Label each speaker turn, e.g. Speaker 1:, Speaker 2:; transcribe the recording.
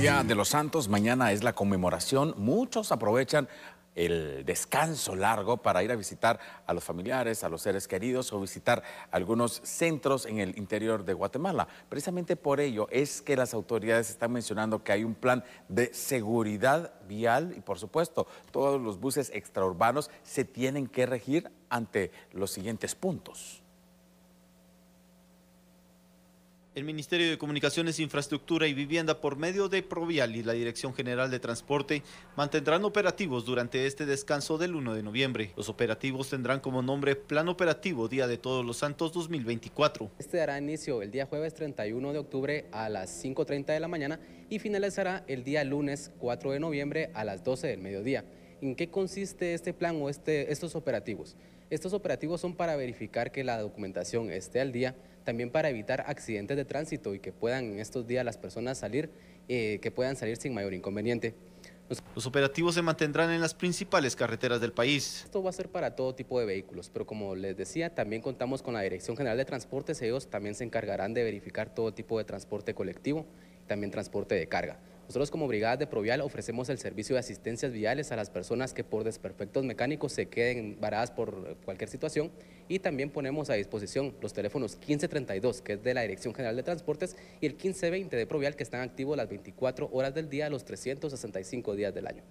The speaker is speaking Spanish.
Speaker 1: Día de los Santos, mañana es la conmemoración. Muchos aprovechan el descanso largo para ir a visitar a los familiares, a los seres queridos o visitar algunos centros en el interior de Guatemala. Precisamente por ello es que las autoridades están mencionando que hay un plan de seguridad vial y por supuesto todos los buses extraurbanos se tienen que regir ante los siguientes puntos.
Speaker 2: El Ministerio de Comunicaciones, Infraestructura y Vivienda por medio de Provial y la Dirección General de Transporte mantendrán operativos durante este descanso del 1 de noviembre. Los operativos tendrán como nombre Plan Operativo Día de Todos los Santos 2024.
Speaker 3: Este dará inicio el día jueves 31 de octubre a las 5.30 de la mañana y finalizará el día lunes 4 de noviembre a las 12 del mediodía. ¿En qué consiste este plan o este, estos operativos? Estos operativos son para verificar que la documentación esté al día, también para evitar accidentes de tránsito y que puedan en estos días las personas salir, eh, que puedan salir sin mayor inconveniente.
Speaker 2: Los operativos se mantendrán en las principales carreteras del país.
Speaker 3: Esto va a ser para todo tipo de vehículos, pero como les decía, también contamos con la Dirección General de Transportes, ellos también se encargarán de verificar todo tipo de transporte colectivo, también transporte de carga. Nosotros como Brigada de Provial ofrecemos el servicio de asistencias viales a las personas que por desperfectos mecánicos se queden varadas por cualquier situación y también ponemos a disposición los teléfonos 1532, que es de la Dirección General de Transportes, y el 1520 de Provial, que están activos las 24 horas del día, los 365 días del año.